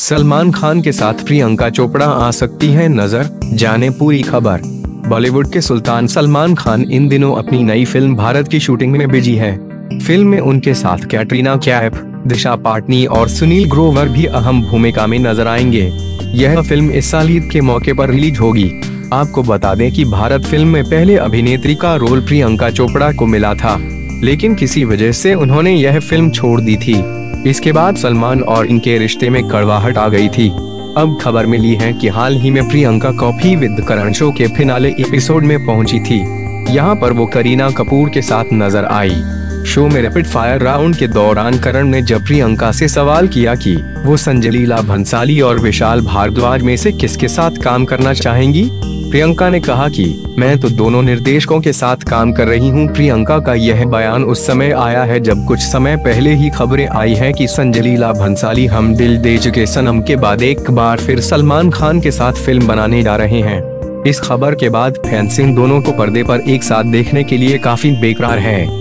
सलमान खान के साथ प्रियंका चोपड़ा आ सकती है नज़र, जाने पूरी खबर। बॉलीवुड के सुल्तान सलमान खान इन दिनों अपनी नई फ़िल्म भारत की शूटिंग में बिज़ी है। फ़िल्म में उनके साथ कैटरीना कैफ, दिशा पाटनी और सुनील ग्रोवर भी अहम भूमिका में नज़र आएँगे। यह फ़िल्म इस साल ईद के मौके पर रिलीज़ होगी। आपको बता दें कि भारत फ़िल्म में पहले अभिनेत्री का रोल प्रियंका चोपड़ा को मिला था, लेकिन किसी वजह से उन्होंने यह फ़िल्म छोड़ दी थी। इसके बाद सलमान और इनके रिश्ते में कड़वाहट आ गई थी। अब खबर मिली है कि हाल ही में Priyanka coffee with Karan show के फिनाले एपिसोड में पहुँची थी। यहाँ पर वो करीना कपूर के साथ नज़र आई। शो में रैपिड फायर राउंड के दौरान करण ने जब प्रियंका से सवाल किया कि वो संजलीला भंसाली और विशाल भारद्वाज में से किसके साथ काम करना चाहेंगी प्रियंका ने कहा कि, मैं तो दोनों निर्देशकों के साथ काम कर रही हूँ। प्रियंका का यह बयान उस समय आया है जब कुछ समय पहले ही खबरें आई है कि संजलीला भंसाली हम दिल दे चुके सनम के बाद एक बार फिर सलमान खान के साथ फ़िल्म बनाने जा रहे हैं इस खबर के बाद फैंसिंग दोनों को पर्दे पर एक साथ देखने के लिए काफ़ी बेकरार है